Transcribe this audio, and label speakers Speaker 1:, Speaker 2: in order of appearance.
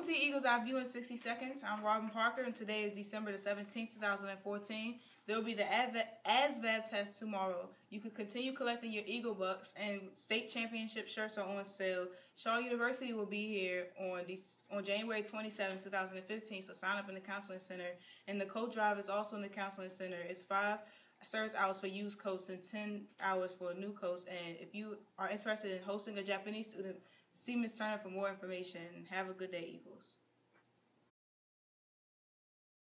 Speaker 1: Welcome to Eagles Eye View in 60 Seconds. I'm Robin Parker, and today is December the 17th, 2014. There will be the ASVAB test tomorrow. You can continue collecting your Eagle Bucks, and state championship shirts are on sale. Shaw University will be here on this, on January 27, 2015, so sign up in the Counseling Center. And the coat drive is also in the Counseling Center. It's five service hours for used coats and 10 hours for new coats. And if you are interested in hosting a Japanese student, See Ms. Turner for more information. Have a good day, Eagles.